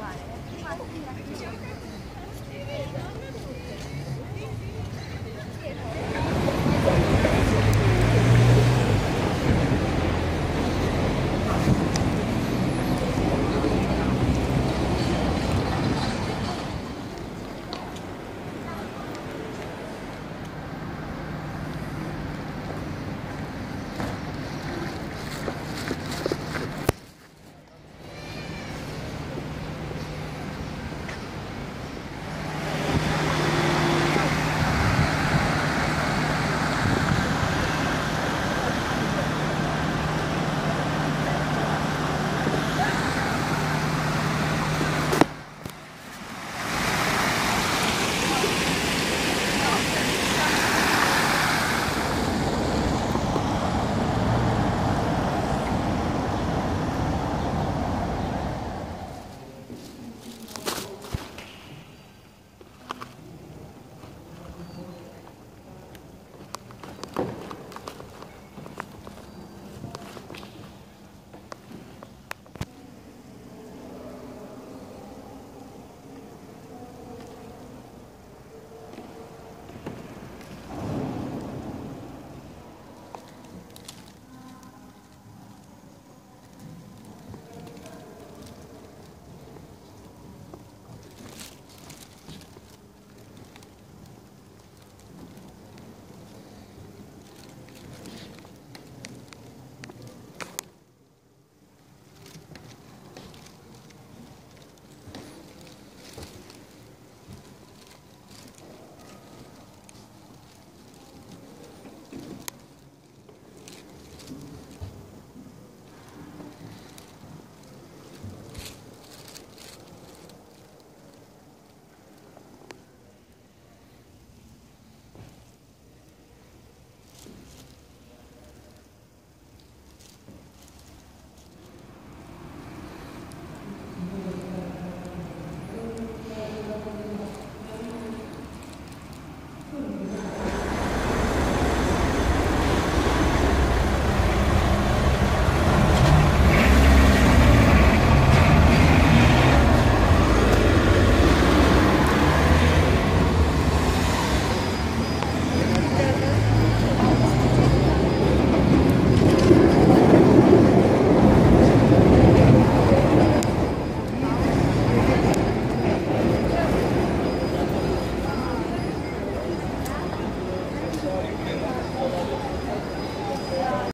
กว่า